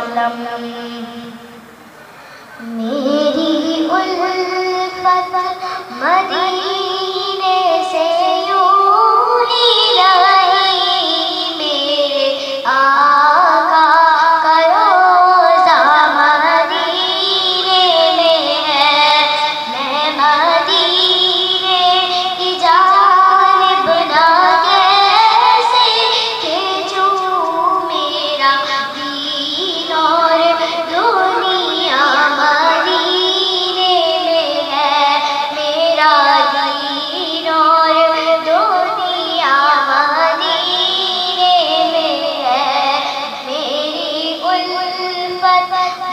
सनम मेरी उल्फत मरी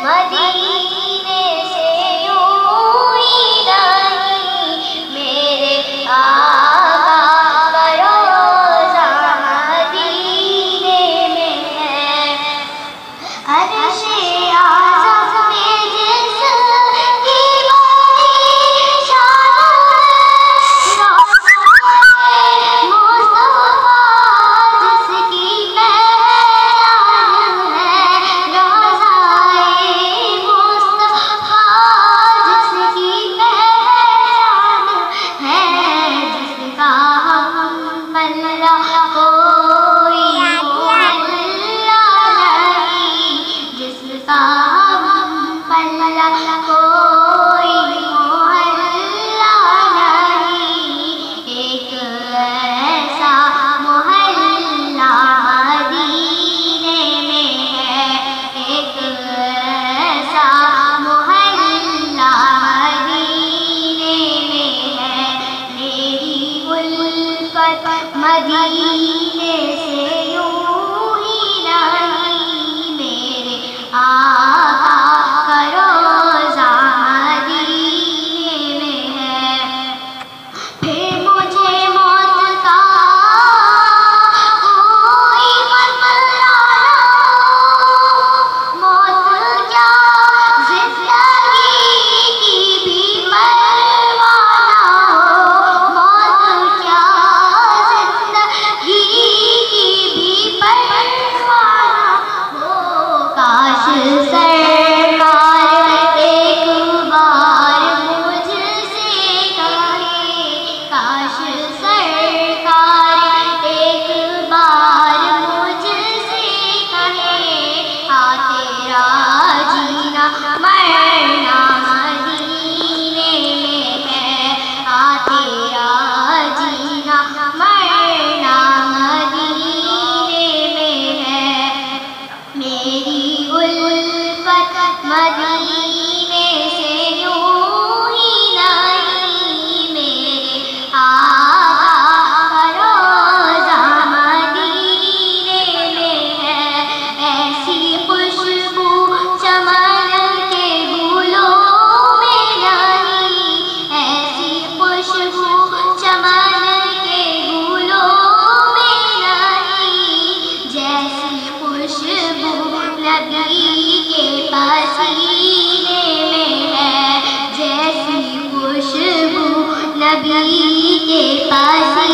Madinah मदीने से यू ही नहीं मेरे आ पास